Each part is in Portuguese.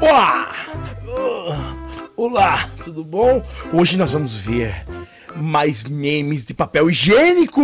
Olá! Olá, tudo bom? Hoje nós vamos ver mais memes de papel higiênico.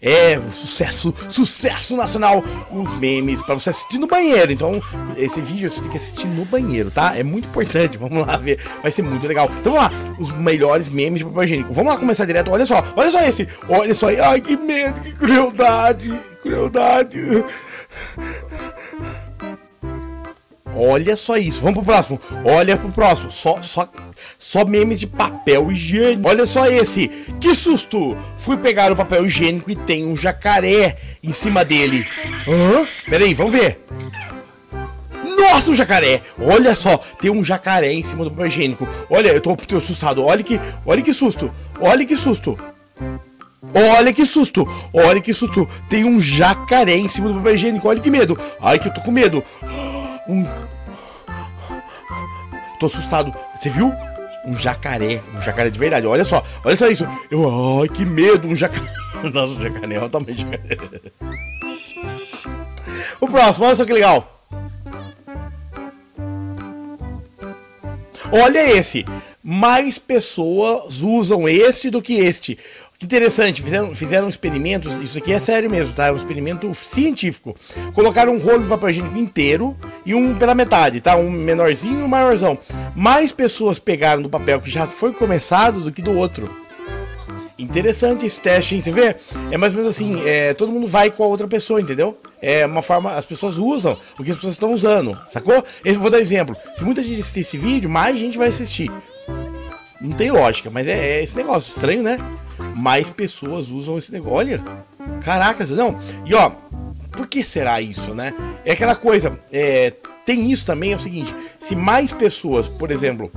É, sucesso, sucesso nacional. Os memes para você assistir no banheiro. Então, esse vídeo você tem que assistir no banheiro, tá? É muito importante. Vamos lá ver. Vai ser muito legal. Então, vamos lá. Os melhores memes de papel higiênico. Vamos lá começar direto. Olha só, olha só esse. Olha só. Ai, que medo, que crueldade. Crueldade. Olha só isso. Vamos pro próximo. Olha pro próximo. Só, só, só memes de papel higiênico. Olha só esse. Que susto! Fui pegar o papel higiênico e tem um jacaré em cima dele. Hã? Peraí, vamos ver. Nossa, um jacaré! Olha só, tem um jacaré em cima do papel higiênico. Olha, eu tô, tô assustado. Olha que, olha que susto. Olha que susto. Olha que susto! Olha que susto! Tem um jacaré em cima do papel higiênico. Olha que medo! Ai, que eu tô com medo! Um. Tô assustado. Você viu? Um jacaré. Um jacaré de verdade. Olha só. Olha só isso. Eu, ai, que medo. Um jacaré. Nossa, um jacaré. Olha o tamanho de jacaré. O próximo. Olha só que legal. Olha esse. Mais pessoas usam este do que este. Que interessante, fizeram, fizeram experimentos, isso aqui é sério mesmo, tá? É um experimento científico. Colocaram um rolo de papel higiênico inteiro e um pela metade, tá? Um menorzinho e um maiorzão. Mais pessoas pegaram do papel que já foi começado do que do outro. Interessante esse teste, hein? Você vê? É mais ou menos assim, é, todo mundo vai com a outra pessoa, entendeu? É uma forma, as pessoas usam o que as pessoas estão usando, sacou? Eu vou dar exemplo. Se muita gente assistir esse vídeo, mais gente vai assistir. Não tem lógica, mas é, é esse negócio estranho, né? Mais pessoas usam esse negócio. Olha, caraca, não. E ó, por que será isso, né? É aquela coisa, é, tem isso também, é o seguinte: se mais pessoas, por exemplo,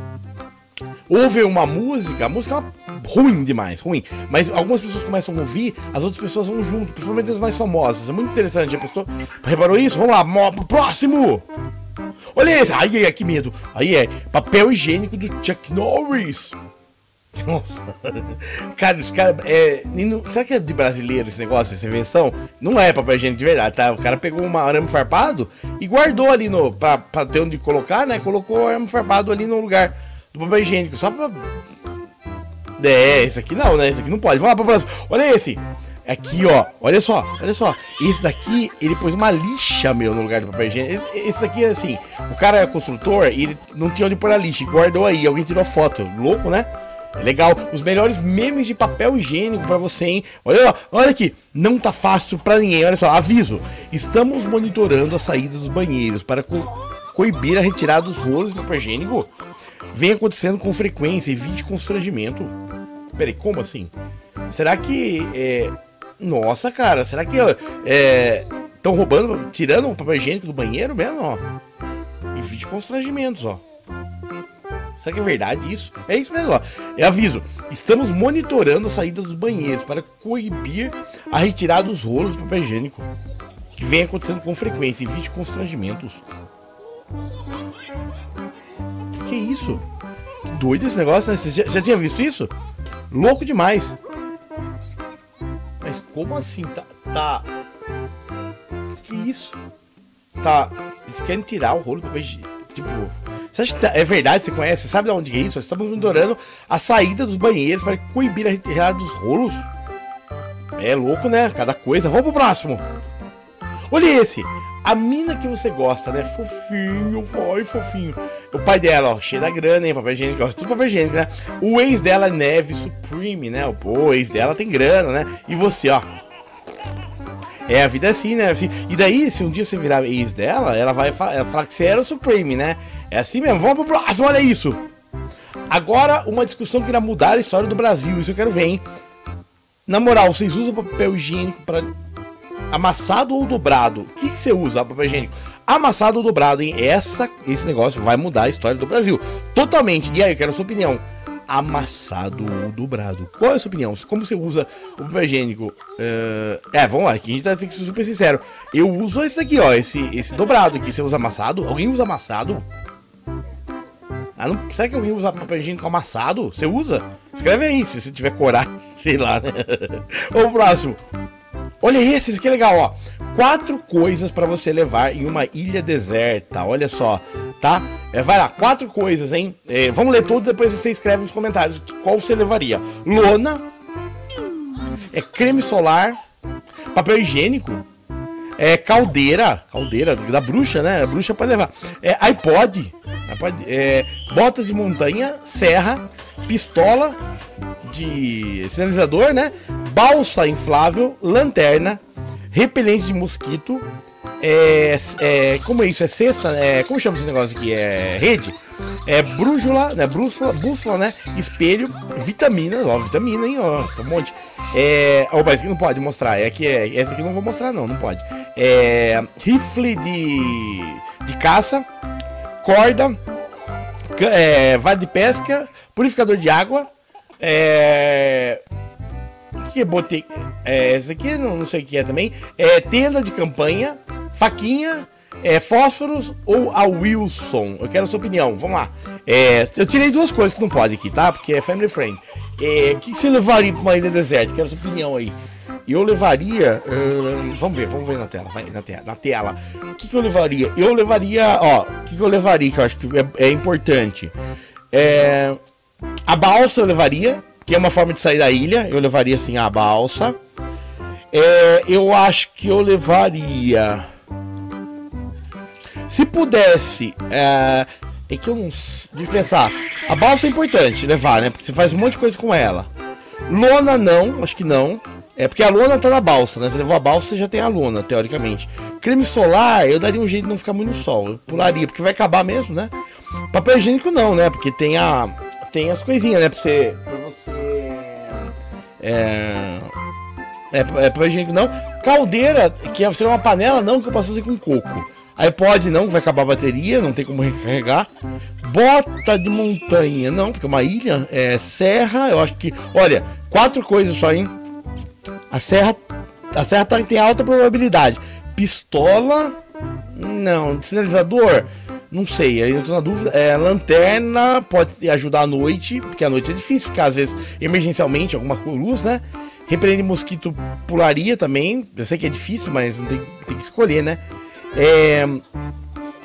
ouvem uma música, a música é ruim demais, ruim. Mas algumas pessoas começam a ouvir, as outras pessoas vão junto, principalmente as mais famosas. É muito interessante. A pessoa reparou isso? Vamos lá, próximo! Olha esse! Ai, ai, que medo! Aí é papel higiênico do Chuck Norris. Nossa. Cara, os caras. É, será que é de brasileiro esse negócio, essa invenção? Não é papel higiênico de verdade, tá? O cara pegou um arame farpado e guardou ali no. Pra, pra ter onde colocar, né? Colocou o arame farpado ali no lugar do papel higiênico. Só pra. É, esse aqui não, né? Esse aqui não pode. Vamos lá pra próxima. Olha esse. Aqui, ó. Olha só, olha só. Esse daqui, ele pôs uma lixa, meu, no lugar de papel higiênico. Esse daqui é assim. O cara é construtor e ele não tinha onde pôr a lixa. Guardou aí. Alguém tirou foto. Louco, né? É legal. Os melhores memes de papel higiênico para você, hein? Olha, olha aqui. Não tá fácil para ninguém. Olha só, aviso. Estamos monitorando a saída dos banheiros para co coibir a retirada dos rolos de papel higiênico. Vem acontecendo com frequência, evite constrangimento. Peraí, como assim? Será que. É... Nossa, cara, será que estão é... roubando, tirando o papel higiênico do banheiro mesmo, ó? Evite constrangimentos, ó. Será que é verdade isso? É isso mesmo, ó. Eu aviso. Estamos monitorando a saída dos banheiros para coibir a retirada dos rolos de papel higiênico que vem acontecendo com frequência. Evite constrangimentos. Que, é isso? Que doido esse negócio, né? Você já, já tinha visto isso? Louco demais. Mas como assim? Tá. tá... Que isso? Tá. Eles querem tirar o rolo do papel higiênico. Tipo, você acha que tá, é verdade? Você conhece? Sabe de onde é isso? Nós estamos monitorando a saída dos banheiros para coibir a retirada dos rolos. É louco, né? Cada coisa. Vamos pro próximo. Olha esse. A mina que você gosta, né? Fofinho, vai, fofinho. O pai dela, ó, cheio da grana, hein? Papel higiênico, gosta tudo papel higiênico, né? O ex dela é Neve Supreme, né? O ex dela tem grana, né? E você, ó. É, a vida é assim, né? E daí, se um dia você virar ex dela, ela vai falar que você era o Supreme, né? É assim mesmo. Vamos pro próximo, olha isso. Agora, uma discussão que irá mudar a história do Brasil. Isso eu quero ver, hein? Na moral, vocês usam papel higiênico para amassado ou dobrado? O que, que você usa, papel higiênico? Amassado ou dobrado, hein? Essa, esse negócio vai mudar a história do Brasil. Totalmente. E aí, eu quero a sua opinião. Amassado ou dobrado? Qual é a sua opinião? Como você usa o papel higiênico? Uh... É, vamos lá, aqui a gente tá sendo super sincero. Eu uso esse aqui, ó, esse, esse dobrado aqui. Você usa amassado? Alguém usa amassado? Ah, não, será que alguém usa papel higiênico amassado? Você usa? Escreve aí, se você tiver coragem, sei lá, né? Vamos próximo. Olha esse, esse que legal, ó. Quatro coisas para você levar em uma ilha deserta. Olha só, tá? É, vai lá, quatro coisas, hein? É, vamos ler tudo, depois você escreve nos comentários qual você levaria. Lona, é creme solar, papel higiênico, é caldeira, caldeira da bruxa, né? A bruxa pode levar. É iPod, é, botas de montanha, serra, pistola de sinalizador, né? Balsa inflável, lanterna, repelente de mosquito, é, é, como é isso? É cesta? É, como chama esse negócio aqui? É rede? É brújula, né? Bússola, bússola, né? Espelho, vitamina, ó, vitamina, hein? Ó, tá um monte. É. Opa, esse aqui não pode mostrar. É que é. Esse aqui não vou mostrar, não, não pode. É. Rifle de. de caça, corda, é, vara de pesca, purificador de água, é que é botei. É, aqui não, não sei o que é também. É tenda de campanha, faquinha, é, fósforos ou a Wilson? Eu quero sua opinião. Vamos lá. É, eu tirei duas coisas que não pode aqui, tá? Porque é family friend. É, o que, que você levaria para uma ilha deserta? Quero sua opinião aí. Eu levaria. Uh, vamos ver, vamos ver na tela. Vai, na tela. Na tela. O que, que eu levaria? Eu levaria. Ó, o que, que eu levaria que eu acho que é, é importante? É, a balsa eu levaria que é uma forma de sair da ilha. Eu levaria assim a balsa. É, eu acho que eu levaria. Se pudesse. É, é que eu não. Eu pensar. A balsa é importante levar, né? Porque você faz um monte de coisa com ela. Lona não, acho que não. É porque a lona tá na balsa, né? Você levou a balsa, você já tem a lona, teoricamente. Creme solar, eu daria um jeito de não ficar muito no sol. Eu pularia, porque vai acabar mesmo, né? Papel higiênico não, né? Porque tem a. Tem as coisinhas, né? Pra você. Pra você é. É, é pra gente não. Caldeira, que seria uma panela, não, que eu posso fazer com coco. Aí pode não, vai acabar a bateria, não tem como recarregar. Bota de montanha, não, porque é uma ilha. É serra, eu acho que. Olha, quatro coisas só, hein? A serra. A serra tá, tem alta probabilidade. Pistola. Não. Sinalizador. Não sei, aí eu tô na dúvida. É, lanterna pode ajudar à noite, porque à noite é difícil ficar, às vezes, emergencialmente, alguma luz, né? Repelente mosquito pularia também. Eu sei que é difícil, mas não tem, tem que escolher, né? É,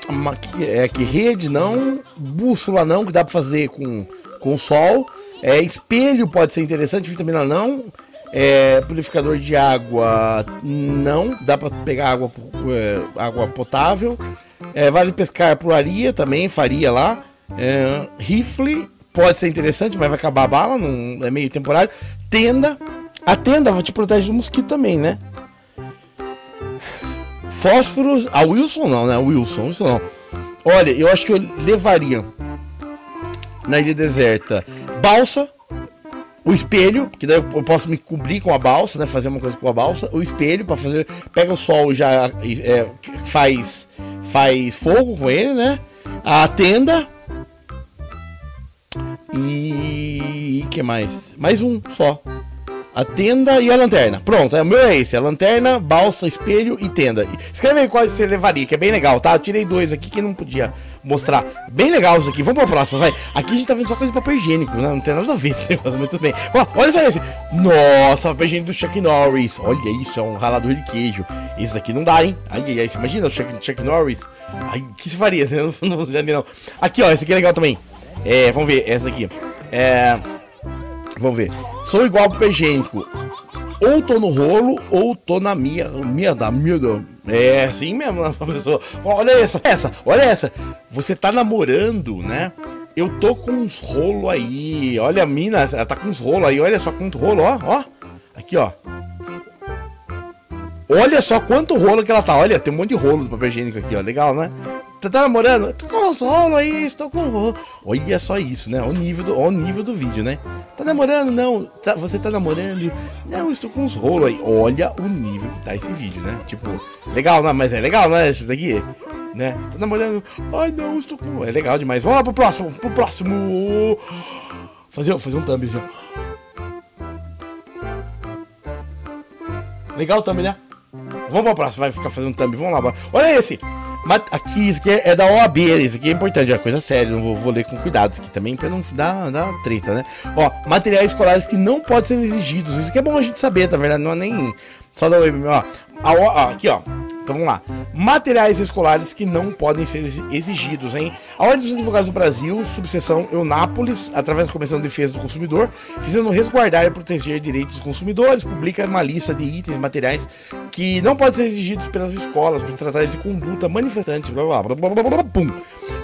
uma, é que rede não, bússola não, que dá para fazer com, com sol. É, espelho pode ser interessante, vitamina não. É, purificador de água não, dá para pegar água, é, água potável. É, vale pescar pularia também, faria lá. É, rifle, pode ser interessante, mas vai acabar a bala, não, é meio temporário. Tenda, a tenda te proteger do mosquito também, né? Fósforos, a Wilson não, né? Wilson, Wilson não. Olha, eu acho que eu levaria na ilha deserta balsa, o espelho, que daí eu posso me cobrir com a balsa, né? Fazer uma coisa com a balsa, o espelho para fazer, pega o sol já é, faz faz fogo com ele, né? A tenda. E que mais? Mais um só. A tenda e a lanterna. Pronto, é, o meu é esse: a lanterna, balsa, espelho e tenda. Escreve aí quais você levaria, que é bem legal, tá? Eu tirei dois aqui que não podia mostrar. Bem legal isso aqui. Vamos pra próxima, vai. Aqui a gente tá vendo só coisa de papel higiênico, né? Não tem nada a ver, mas tudo bem. Olha só esse. Nossa, papel higiênico do Chuck Norris. Olha isso, é um ralador de queijo. Esse aqui não dá, hein? Aí, aí, você imagina o Chuck, Chuck Norris? O que se faria? Não, não, não. Aqui, ó, esse aqui é legal também. É, vamos ver, essa aqui. É. Vamos ver. Sou igual pro higiênico. Ou tô no rolo, ou tô na minha. Minha da minha. É assim mesmo, né, pessoa. Olha essa, essa, olha essa. Você tá namorando, né? Eu tô com uns rolos aí. Olha a mina, ela tá com uns rolos aí. Olha só quanto rolo, ó, ó. Aqui, ó. Olha só quanto rolo que ela tá. Olha, tem um monte de rolo do papel higiênico aqui, ó. Legal, né? Tá, tá namorando? Tô com os rolos aí, estou com rolo. Olha só isso, né? O nível do, o nível do vídeo, né? Tá namorando? Não. Tá, você tá namorando? Não, estou com os rolos aí. Olha o nível que tá esse vídeo, né? Tipo, legal, né? Mas é legal, né? Esse daqui, né? Tá namorando? Ai, não, estou com. É legal demais. Vamos lá pro próximo, pro próximo. Fazer, fazer um thumb, já. Legal também, né? Vamos pra próxima, vai ficar fazendo thumb. Vamos lá, olha esse. Aqui, isso aqui é, é da OAB, isso aqui é importante, é coisa séria, não vou, vou, ler com cuidado isso aqui também pra não dar, dar treta, né? Ó, materiais escolares que não podem ser exigidos, isso aqui é bom a gente saber, tá verdade? Não é nem só da OAB, ó. A, ó aqui, ó, Então vamos lá. Materiais escolares que não podem ser exigidos, hein? A Ordem dos Advogados do Brasil, subseção Eunápolis, através da Comissão de Defesa do Consumidor, visando resguardar e proteger direitos dos consumidores, publica uma lista de itens materiais que não podem ser exigidos pelas escolas para tratar de conduta manifestante, blá blá blá blá blá blá, pum.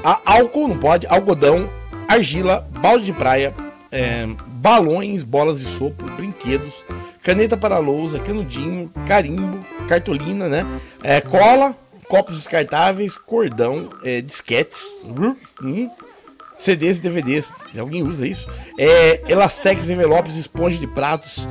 A álcool não pode, algodão, argila, balde de praia, é, balões, bolas de sopro, brinquedos, caneta para lousa, canudinho, carimbo, cartolina, né? É, cola, copos descartáveis, cordão, é, disquetes, hum, CDs e DVDs. Alguém usa isso? É, elastex, envelopes, esponja de pratos,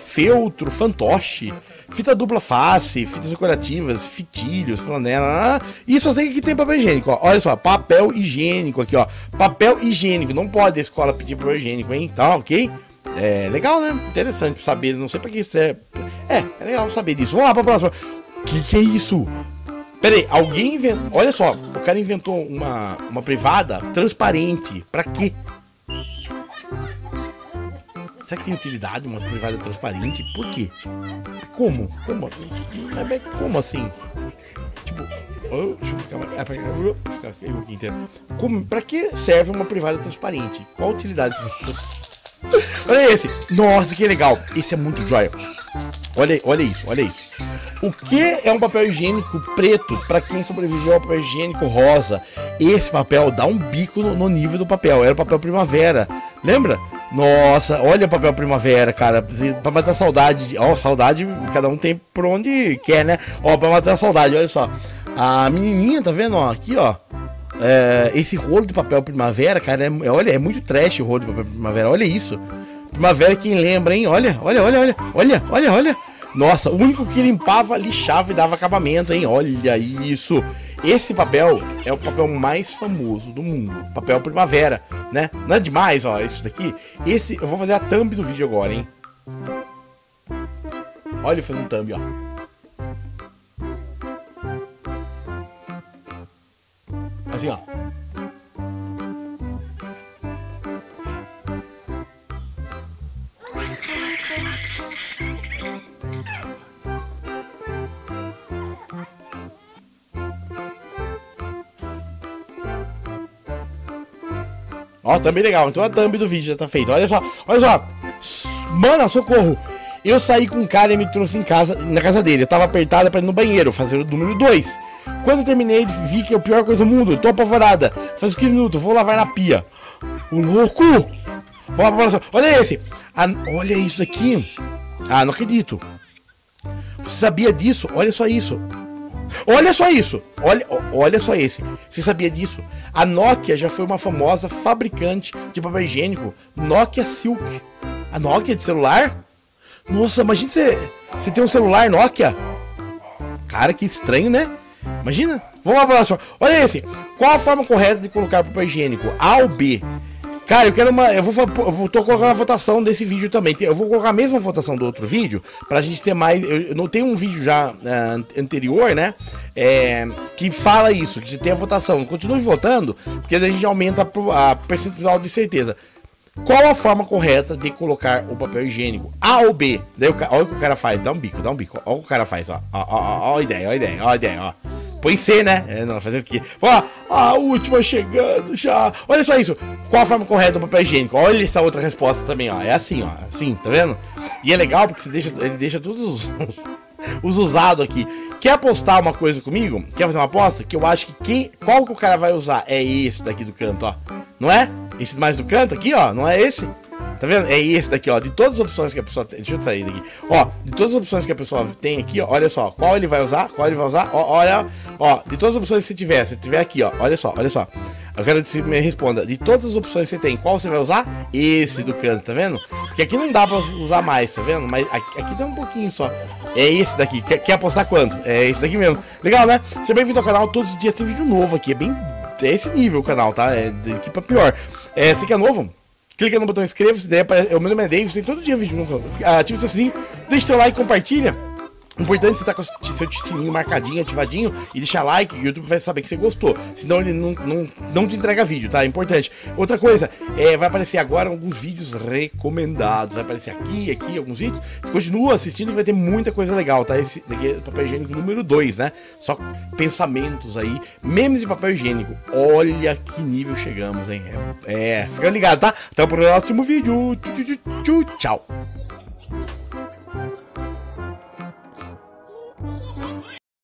feltro, fantoche, fita dupla face, fitas decorativas, fitilhos, flanela. Isso eu sei que tem papel higiênico. Ó. Olha só, papel higiênico aqui, ó. Papel higiênico. Não pode a escola pedir papel higiênico, hein? Tá, ok? É legal, né? Interessante saber. Não sei pra que isso é. É, é legal saber disso. Vamos lá pra próxima. Que que é isso? Pera aí, alguém inventou. Olha só, o cara inventou uma, uma privada transparente. Pra quê? Será que tem utilidade uma privada transparente? Por quê? Como? Como? Como assim? Tipo, deixa eu ficar, é, pra, ficar eu aqui inteiro. Como, pra que serve uma privada transparente? Qual a utilidade? olha esse. Nossa, que legal. Esse é muito joia. Olha, olha isso, olha isso. O que é um papel higiênico preto para quem sobreviveu ao papel higiênico rosa? Esse papel dá um bico no, no nível do papel. Era o papel primavera. Lembra? Nossa, olha o papel primavera, cara. Pra matar saudade. Ó, saudade, cada um tem por onde quer, né? Ó, pra matar saudade, olha só. A menininha, tá vendo? Ó, aqui, ó. É, esse rolo de papel primavera, cara, é, olha, é muito trash o rolo de papel primavera. Olha isso. Primavera, quem lembra, hein? Olha, olha, olha, olha, olha, olha, olha. Nossa, o único que limpava, lixava e dava acabamento, hein? Olha isso. Esse papel é o papel mais famoso do mundo. Papel primavera, né? Não é demais, ó, isso daqui. Esse, eu vou fazer a thumb do vídeo agora, hein? Olha, fazendo thumb, ó. Assim, ó. Ó, também legal. Então a thumb do vídeo já tá feita. Olha só, olha só. Mano, socorro. Eu saí com um cara e me trouxe em casa, na casa dele. Eu tava apertada para ir no banheiro, fazer o número 2. Quando eu terminei, vi que é a pior coisa do mundo. Tô apavorada. Faz 15 minutos, vou lavar na pia. O louco! Vamos pra. Olha esse. Ah, olha isso aqui. Ah, não acredito. Você sabia disso? Olha só isso. Olha só isso. Olha, olha só esse. Você sabia disso? A Nokia já foi uma famosa fabricante de papel higiênico. Nokia Silk. A Nokia de celular? Nossa, imagina você, você tem um celular Nokia. Cara, que estranho, né? Imagina. Vamos lá para próxima. Olha esse. Qual a forma correta de colocar papel higiênico? A ou B? Cara, eu quero uma. Eu vou, eu vou tô colocando a votação desse vídeo também. Eu vou colocar a mesma votação do outro vídeo. Pra gente ter mais. Eu não tenho um vídeo já uh, anterior, né? É, que fala isso, que tem a votação. Continue votando, porque a gente aumenta a, a percentual de certeza. Qual a forma correta de colocar o papel higiênico? A ou B? Daí, olha o que o cara faz, dá um bico, dá um bico. Olha o que o cara faz, ó. Ó, ó, ó, ó a ideia, ó a ideia, ó a ideia, ó. Põe C, né? É, não, fazer o quê? Ó, a última chegando já. Olha só isso. Qual a forma correta do papel higiênico? Olha essa outra resposta também, ó. É assim, ó. Assim, tá vendo? E é legal porque você deixa, ele deixa todos os, os usados aqui. Quer apostar uma coisa comigo? Quer fazer uma aposta? Que eu acho que quem, qual que o cara vai usar é esse daqui do canto, ó. Não é? Esse mais do canto aqui, ó. Não é esse? Tá vendo? É esse daqui, ó. De todas as opções que a pessoa tem. Deixa eu sair daqui. Ó, de todas as opções que a pessoa tem aqui, ó. Olha só. Qual ele vai usar? Qual ele vai usar? Ó, olha. Ó, de todas as opções que você tiver. Se tiver aqui, ó. Olha só, olha só. Eu quero que você me responda. De todas as opções que você tem, qual você vai usar? Esse do canto, tá vendo? Porque aqui não dá pra usar mais, tá vendo? Mas aqui, aqui dá um pouquinho só. É esse daqui. Quer, quer apostar quanto? É esse daqui mesmo. Legal, né? Seja bem-vindo ao canal. Todos os dias tem vídeo novo aqui. É bem. É esse nível o canal, tá? É daqui pra pior. É, você que é novo? Clica no botão inscreva-se, daí aparece, o meu nome é Davis, tem todo dia vídeo Ativa seu sininho, deixa seu like, compartilha. Importante você estar tá com seu sininho marcadinho, ativadinho e deixar like, o YouTube vai saber que você gostou. Senão ele não, não, não te entrega vídeo, tá? É importante. Outra coisa, é, vai aparecer agora alguns vídeos recomendados. Vai aparecer aqui, aqui, alguns vídeos. Continua assistindo que vai ter muita coisa legal, tá? Esse daqui é papel higiênico número 2, né? Só pensamentos aí, memes de papel higiênico. Olha que nível chegamos, hein? É, é fica ligado, tá? Até o próximo vídeo. Tchau, tchau, tchau.